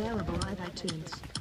available at iTunes.